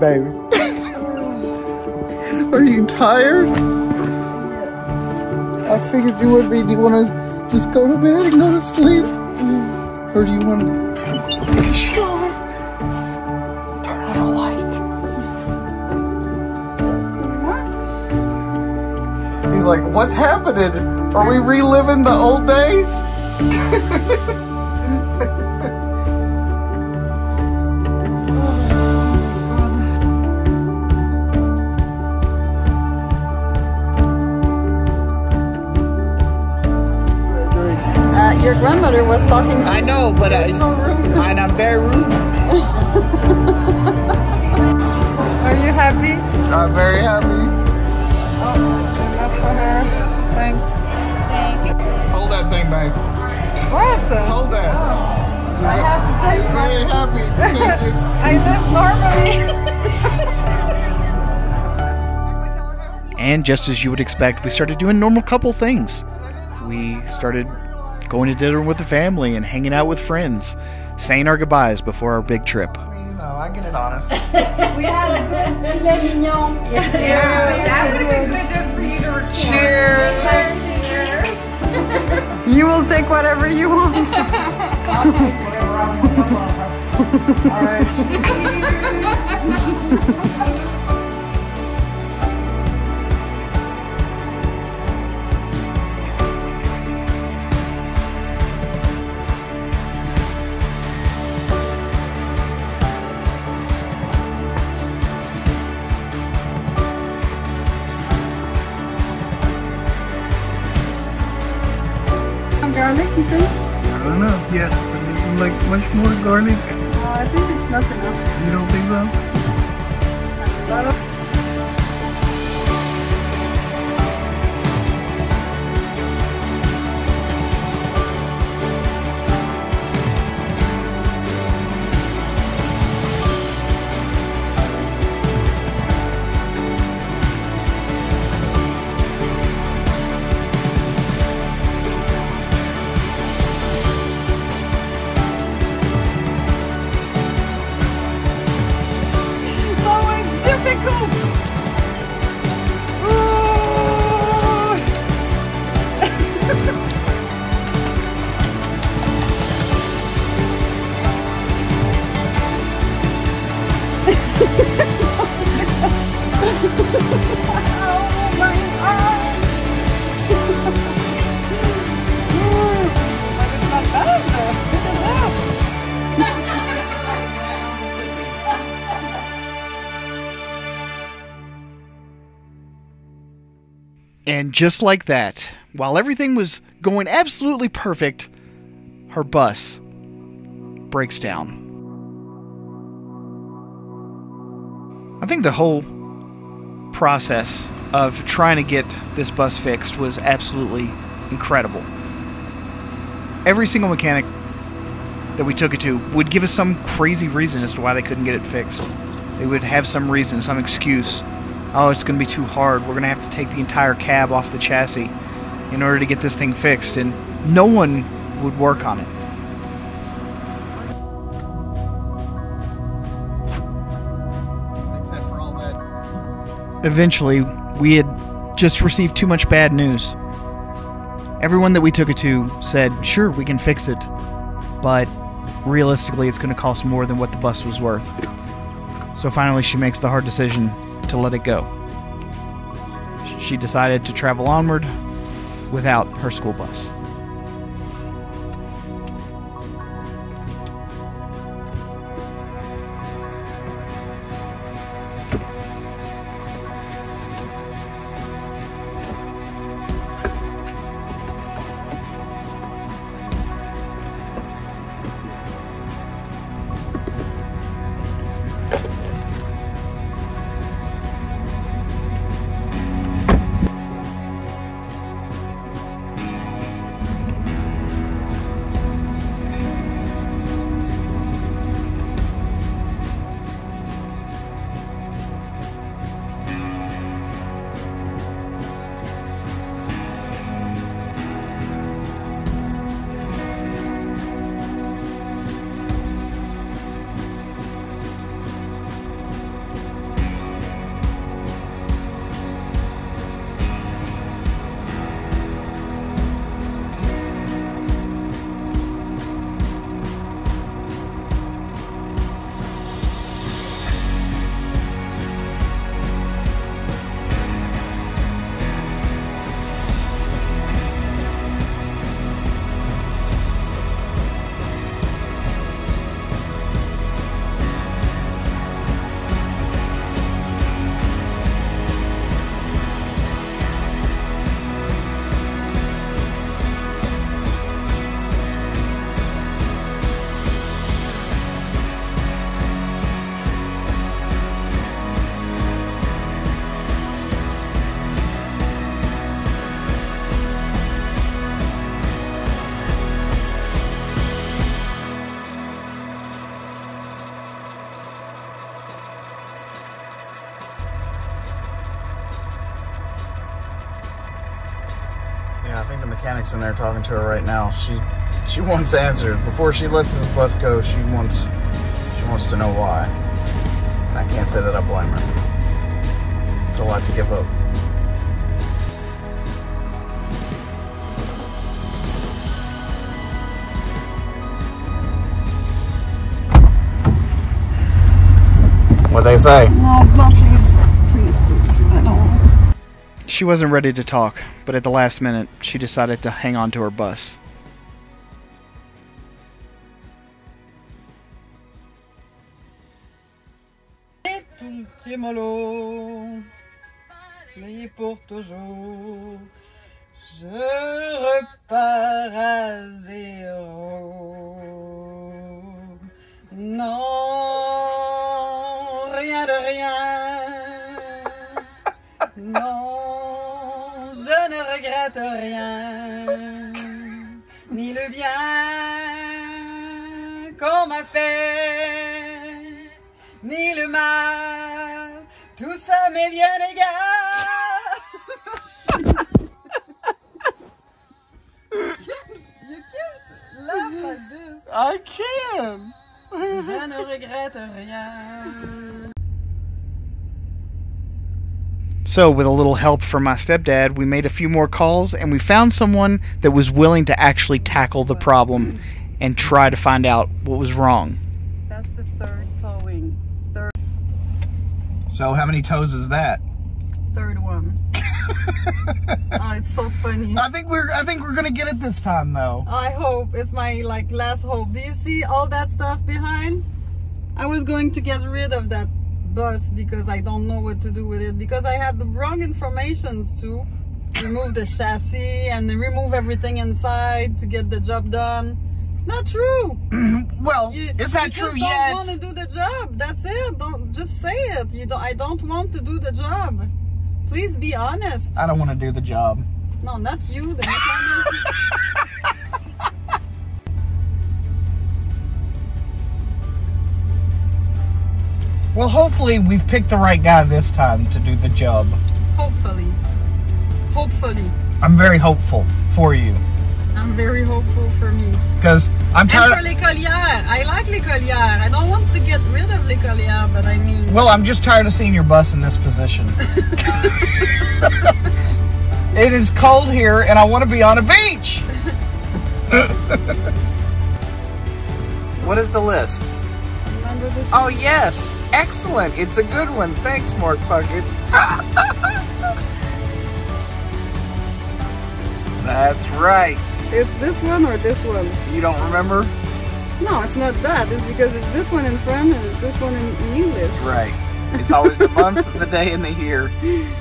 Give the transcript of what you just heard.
baby? Are you tired? Yes. I figured you would be. Do you want to just go to bed and go to sleep? Or do you want to... Sean, turn on the light. He's like, what's happening? Are we reliving the old days? grandmother was talking to I know, but I, you. So rude. and I'm very rude. Are you happy? I'm very happy. That's for her. Thanks. Hold that thing, babe. What? Hold that. Oh. I have to take I'm very happy to take it. I live normally. And just as you would expect, we started doing normal couple things. We started going to dinner with the family and hanging out with friends, saying our goodbyes before our big trip. You know, I get it honest. we had a good filet mignon. Yeah, That was a good for you to record. Cheers. Cheers. You will take whatever you want. All right. Yes, I need some, like much more garlic. Uh, I think it's not enough. You don't think so? And just like that, while everything was going absolutely perfect, her bus breaks down. I think the whole process of trying to get this bus fixed was absolutely incredible. Every single mechanic that we took it to would give us some crazy reason as to why they couldn't get it fixed. They would have some reason, some excuse. Oh, it's going to be too hard. We're going to have to take the entire cab off the chassis in order to get this thing fixed, and no one would work on it. Except for all that. Eventually, we had just received too much bad news. Everyone that we took it to said, sure, we can fix it, but realistically, it's going to cost more than what the bus was worth. So finally, she makes the hard decision to let it go. She decided to travel onward without her school bus. Yeah, I think the mechanic's in there talking to her right now. She she wants answers before she lets this bus go. She wants she wants to know why. And I can't say that I blame her. It's a lot to give up. What they say? No, no, please. Please, please, please. I don't want. She wasn't ready to talk, but at the last minute, she decided to hang on to her bus. Non, rien de rien. Non, rien. Ni le bien qu'on m'a fait, ni le mal. Tout ça m'est bien égal. you can't laugh like this. I can. Je ne regrette rien. So, with a little help from my stepdad, we made a few more calls and we found someone that was willing to actually tackle the problem and try to find out what was wrong. That's the third towing. Third, So how many tows is that? third one. oh, it's so funny. I think we're I think we're gonna get it this time though. I hope it's my like last hope. Do you see all that stuff behind? I was going to get rid of that bus because I don't know what to do with it because I had the wrong informations to remove the chassis and remove everything inside to get the job done. It's not true. Well, You, it's you not just true don't want to do the job. That's it. Don't just say it. You don't. I don't want to do the job. Please be honest. I don't want to do the job. No, not you. Well, hopefully we've picked the right guy this time to do the job. Hopefully. Hopefully. I'm very hopeful for you I'm very hopeful for me. because I'm tired. And for l'écolière. I like l'écolière. I don't want to get rid of l'écolière, but I mean, well, I'm just tired of seeing your bus in this position. it is cold here, and I want to be on a beach. what is the list? Remember this? Oh yes, excellent. It's a good one. Thanks, Mark Puckett. That's right. It's this one or this one? You don't remember? No, it's not that. It's because it's this one in French and it's this one in, in English. Right. It's always the month, the day, and the year.